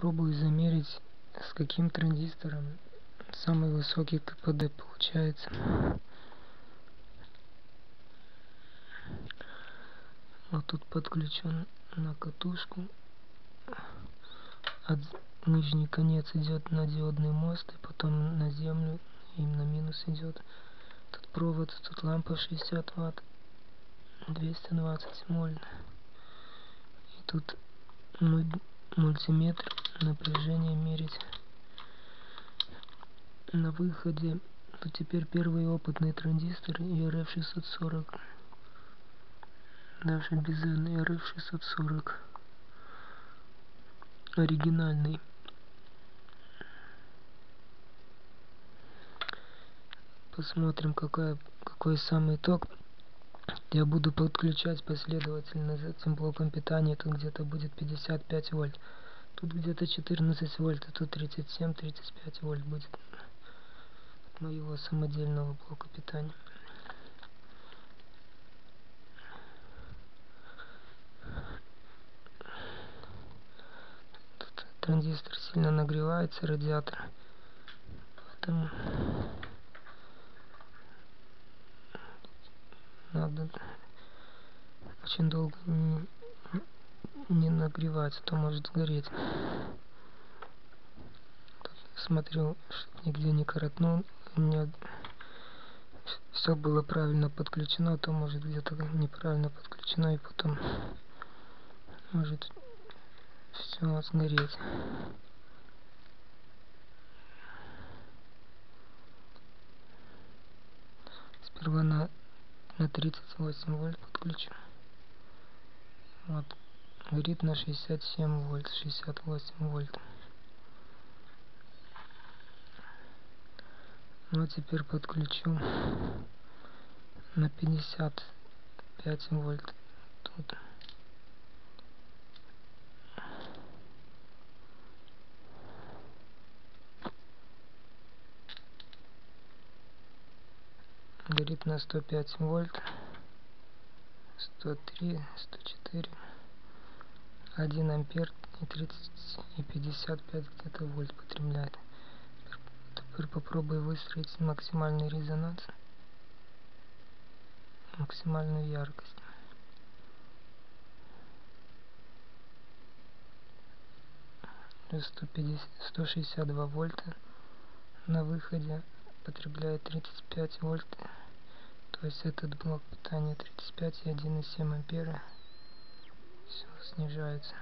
попробую замерить с каким транзистором самый высокий КПД получается. Вот тут подключен на катушку. От нижний конец идет на диодный мост и потом на землю и на минус идет. Тут провод тут лампа 60 ватт 220 вольт. И тут мультиметр напряжение мерить. На выходе. То теперь первый опытный транзистор ERF 640 даже без ERF 640 оригинальный. Посмотрим какая какой самый ток я буду подключать последовательно за этим блоком питания. Тут где-то будет 55 вольт тут где-то 14 вольт а тут 37 35 вольт будет моего самодельного блока питания. Тут транзистор сильно нагревается радиатор поэтому надо очень долго не, не нагревать, а то может сгореть. Тут чтобы нигде не коротнул. Меня все было правильно подключено, то может где-то неправильно подключено и потом может все сгореть. Сперва на на 38 вольт подключу вот горит на 67 вольт 68 вольт. Ну а теперь подключу на 55 вольт тут. Горит на 105 вольт 103 104 1 ампер и 30 и 55 где-то вольт потребляет. Теперь попробую выстроить максимальный резонанс. Максимальную яркость. сто шестьдесят два вольта. На выходе потребляет 35 вольт. То есть этот блок питания 35 и 1,7 ампера все снижается.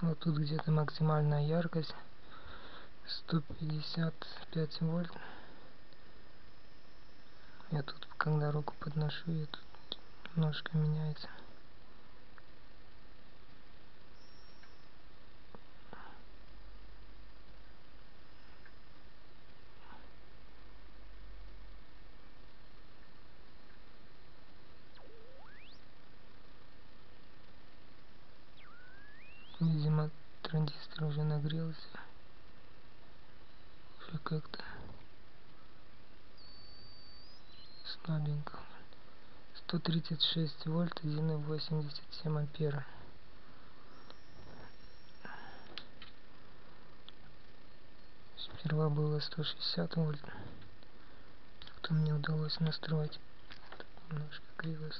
Вот тут где-то максимальная яркость 155 вольт. Я тут когда руку подношу я тут немножко меняется видимо транзистор уже нагрелся уже как-то слабенько 136 вольт 1,87 ампера. Сперва было 160 вольт. Потом мне удалось настроить немножко криво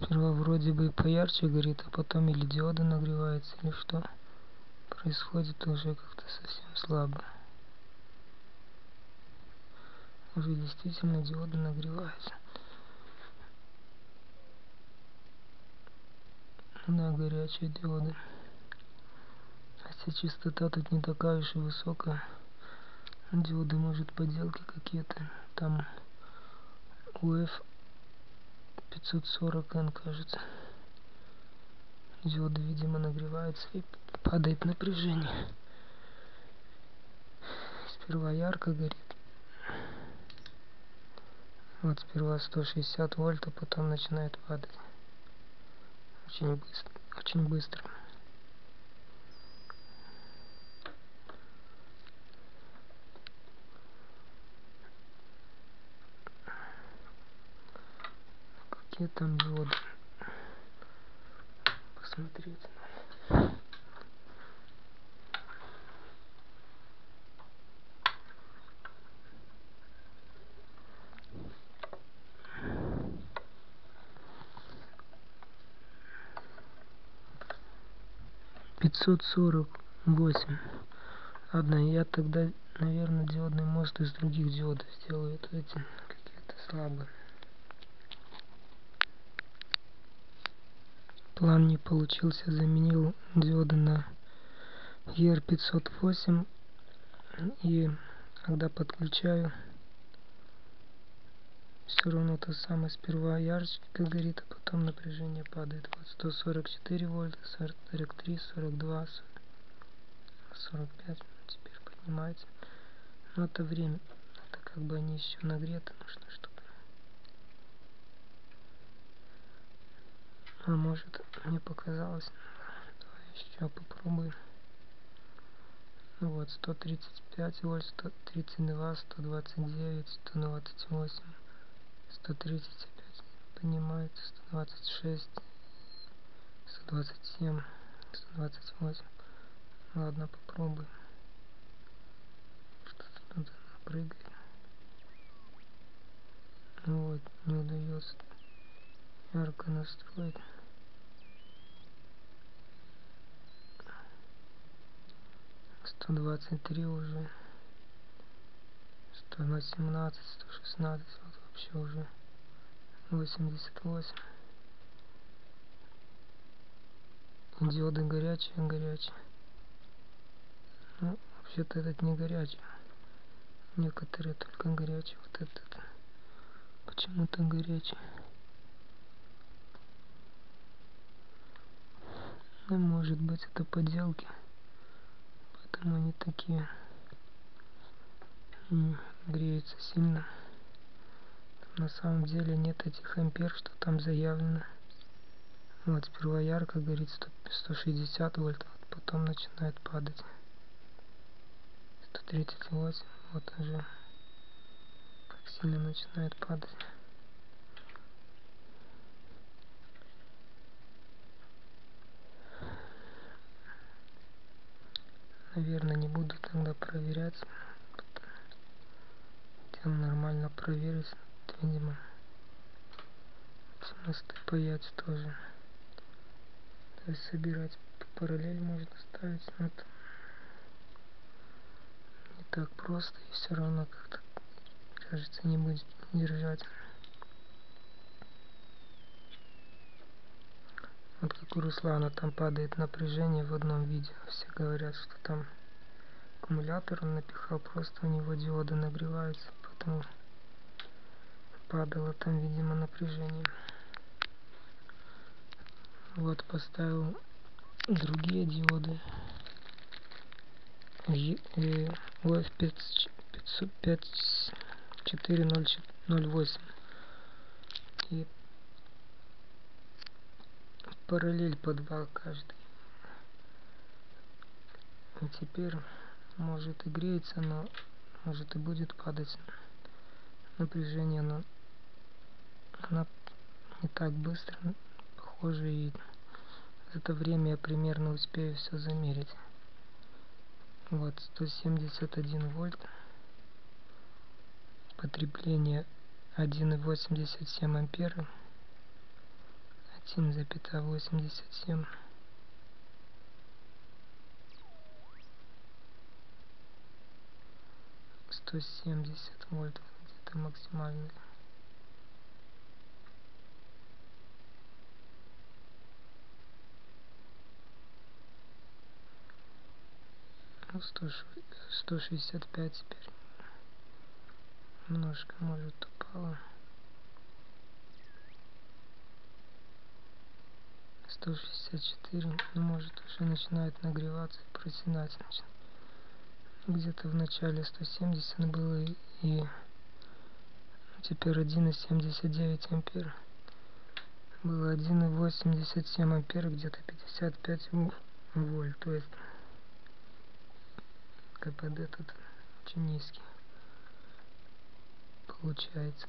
сперва вроде бы поярче горит а потом или диоды нагреваются или что. Происходит уже как-то совсем слабо. Уже действительно диоды нагреваются. Да горячие диоды. Хотя частота тут не такая уж и высокая. Диоды может подделки какие-то там УФ UF 540N, кажется. Диоды, видимо, нагреваются и падает напряжение. Сперва ярко горит. Вот сперва 160 вольт, а потом начинает падать. Очень быстро. Очень быстро. Какие там диоды? Посмотреть. пятьсот сорок восемь ладно я тогда наверное диодный мост из других диодов сделаю это эти какие-то слабые план не получился заменил диоды на ER508 и когда подключаю все равно то самое сперва ярче горит а потом напряжение падает. Вот 144 вольта 43 42 45 теперь поднимается. Но это время это как бы они еще нагреты нужно чтобы а может мне показалось давай еще попробуем ну вот 135 вольт 132 129 128 135 поднимается 126 127 128 ладно попробуем. Что-то тут прыгает. Ну вот не удается. Ярко настроить сто двадцать три уже. сто восемнадцать сто шестнадцать вот вообще уже восемьдесят восемь. Диоды горячие горячие. Ну вообще-то этот не горячий. Некоторые только горячие вот этот почему-то горячий. Ну может быть это подделки поэтому они такие греются сильно. На самом деле нет этих ампер что там заявлено. Вот сперва ярко горит 100, 160 вольт вот потом начинает падать. 138 вот уже как сильно начинает падать наверное не буду тогда проверять. Хотел нормально проверить видимо. Мосты паять тоже. То есть собирать параллель можно ставить но это не так просто и все равно как-то кажется не будет держать вот как у Руслана там падает напряжение в одном видео все говорят что там аккумулятор он напихал просто у него диоды нагреваются поэтому падало там видимо напряжение. Вот поставил другие диоды. UF 54008 и параллель по два каждый. И теперь может и греется но может и будет падать напряжение но она не так быстро. Похоже и за это время я примерно успею все замерить. Вот 171 вольт. Потребление 1,87 ампера семь запятая восемьдесят семь. Сто семьдесят вольт где-то максимальный. Ну, 165 теперь. Немножко может упало. 164 ну может уже начинает нагреваться и проседать где-то в начале 170 было и теперь 1,79 ампер. Было 1,87 ампер где-то 55 вольт то есть КПД тут очень низкий получается.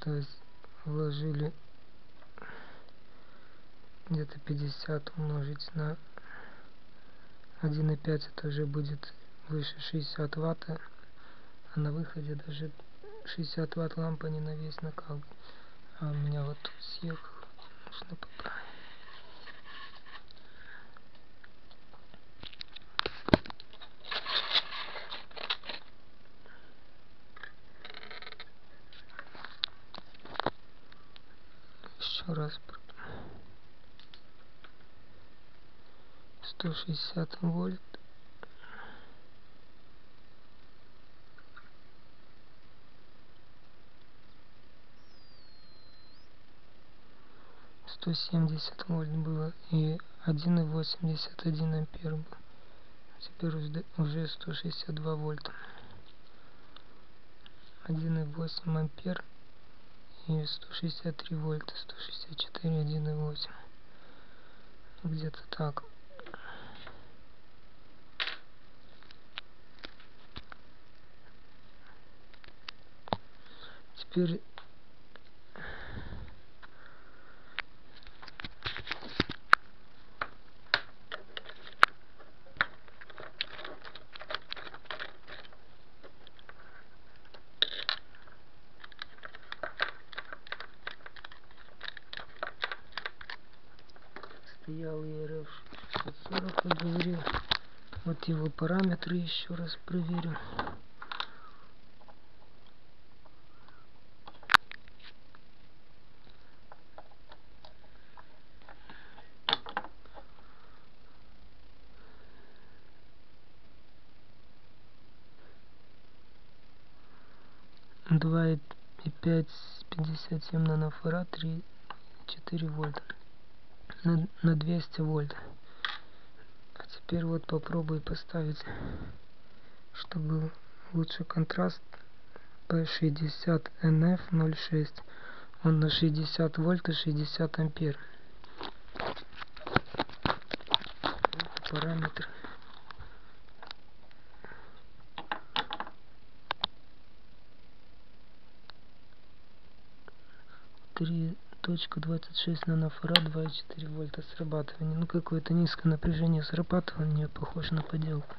То есть вложили где-то 50 умножить на 1,5 это уже будет выше 60 ватт а на выходе даже 60 ватт лампа не на весь накал. А у меня вот тут съехал нужно поправить раз 160 вольт. сто семьдесят вольт было и один и восемьдесят один ампер был теперь уже сто шестьдесят два вольта. Один и восемь ампер и сто шестьдесят три вольта сто шестьдесят четыре один и восемь. Где-то так. Теперь стоял ERF 640 как говорил вот его параметры еще раз проверим два и пять пятьдесят семь нанофарад три четыре вольта. На, на 200 вольт. а теперь вот попробуй поставить чтобы лучше контраст P60 NF06 он на 60 вольт и 60 ампер. Параметр. Три точка двадцать шесть нанофарад два и четыре вольта срабатывание ну какое-то низкое напряжение срабатывания похож на поделку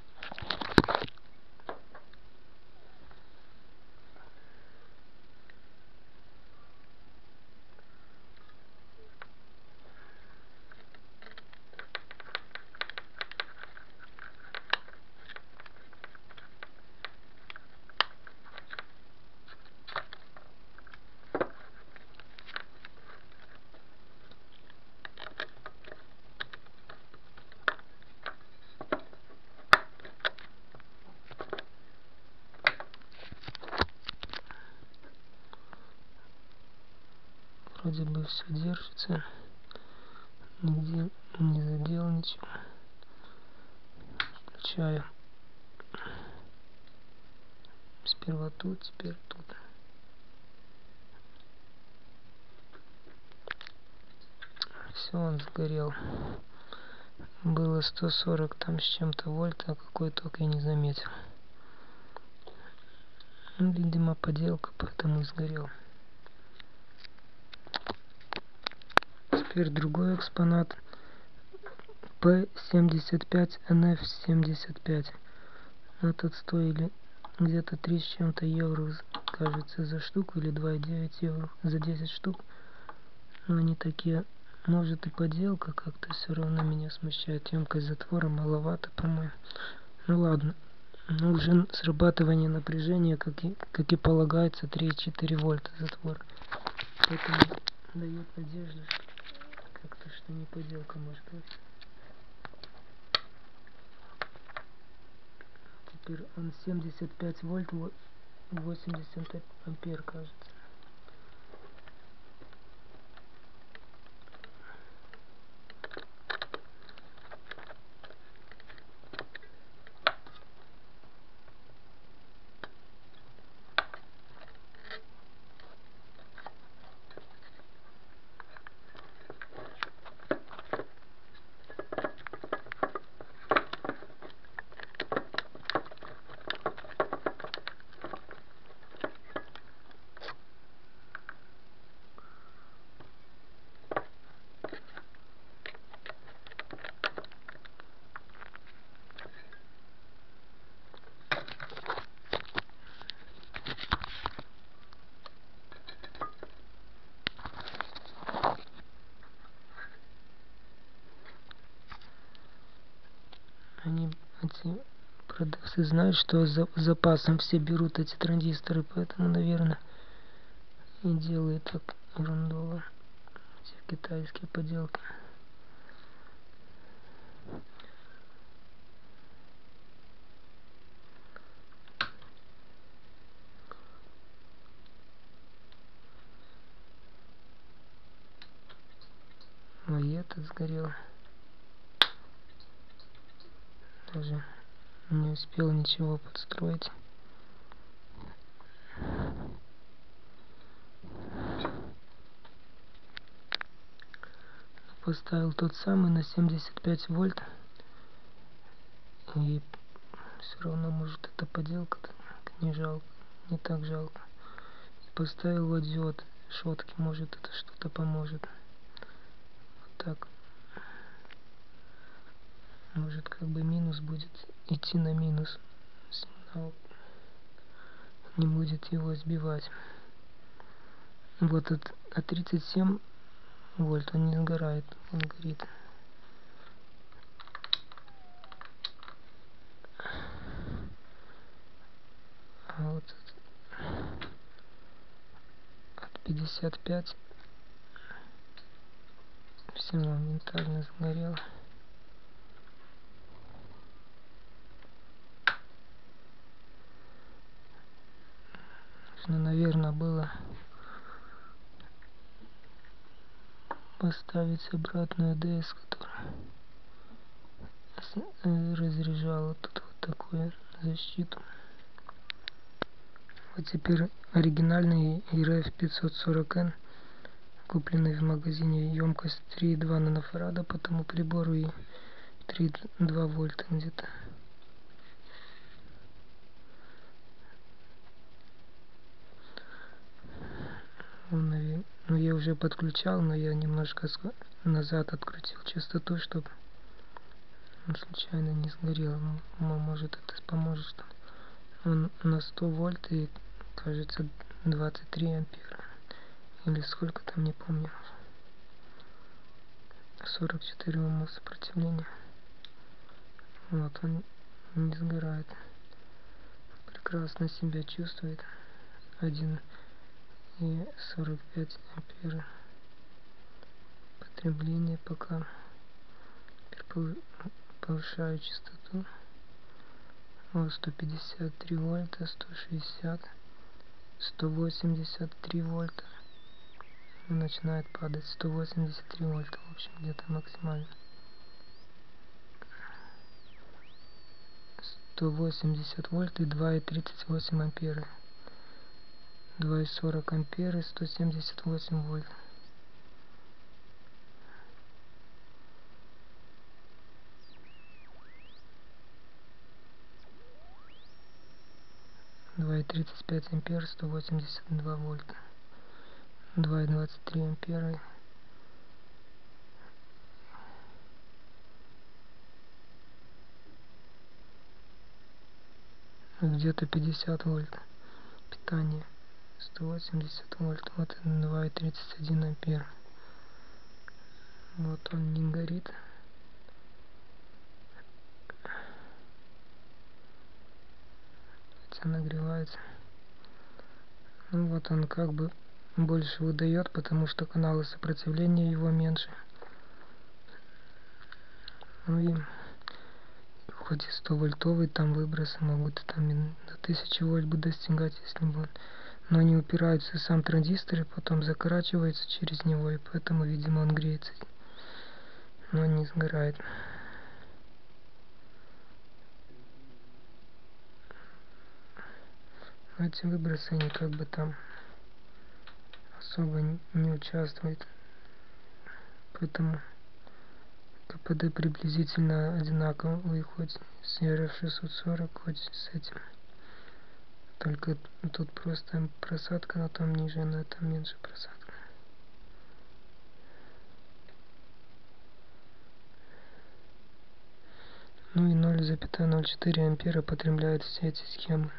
вроде бы все держится. Нигде не задел ничего. Включаю. Сперва тут теперь тут. Все он сгорел. Было 140 там с чем-то вольт а какой только я не заметил. Ну, видимо поделка поэтому и сгорел теперь другой экспонат P75NF75 этот стоили где-то 3 с чем-то евро кажется за штуку или 2,9 евро за 10 штук. Но они такие может и поделка как-то все равно меня смущает. Емкость затвора маловато по-моему. Ну ладно ну уже срабатывание напряжения как и, как и полагается 3,4 вольта затвор. Поэтому дает надежду как-то, что не поделка может быть. Теперь он 75 вольт, 85 ампер, кажется. Продавцы знают что за запасом все берут эти транзисторы поэтому наверное и делают так ерундово все китайские поделки. Ой, этот сгорел. Даже не успел ничего подстроить. Поставил тот самый на 75 вольт. И все равно может эта поделка не жалко, не так жалко. И поставил вот диод шотки, может это что-то поможет. Вот так может как бы минус будет идти на минус. Сигнал не будет его сбивать. Вот от, от 37 вольт он не сгорает он горит. А вот от 55 все моментально сгорело нужно наверное было поставить обратную ds которая э, разряжала тут вот такую защиту. Вот теперь оригинальный RF 540N купленный в магазине емкость 3,2 нанофарада по тому прибору и 3,2 вольта где-то он, ну я уже подключал, но я немножко назад открутил частоту, чтобы случайно не сгорел. Ну, может это поможет. Он на 100 вольт и кажется 23 ампера. Или сколько там, не помню. 44 ома сопротивления. Вот он не сгорает. Прекрасно себя чувствует. Один и 45 ампера потребление пока повышаю частоту. Вот 153 вольта 160 183 вольта. Начинает падать 183 вольта в общем где-то максимально. 180 вольт и 2,38 ампера 2,40 ампера 178 вольт. два и тридцать пять ампер сто восемьдесят два вольта два и двадцать три ампера. Где-то пятьдесят вольт питание 180 вольт вот 2,31 ампер. Вот он не горит. Хотя нагревается. Ну вот он как бы больше выдает потому что каналы сопротивления его меньше. Ну и хоть и 100 вольтовый там выбросы могут там и до 1000 вольт бы достигать если бы он но они упираются сам транзистор и потом закорачивается через него и поэтому видимо он греется. Но не сгорает. Эти выбросы они как бы там особо не участвуют. Поэтому КПД приблизительно одинаковый хоть с RF640 хоть с этим только тут просто просадка на том ниже на этом меньше просадка. Ну и 0,04 ампера потребляют все эти схемы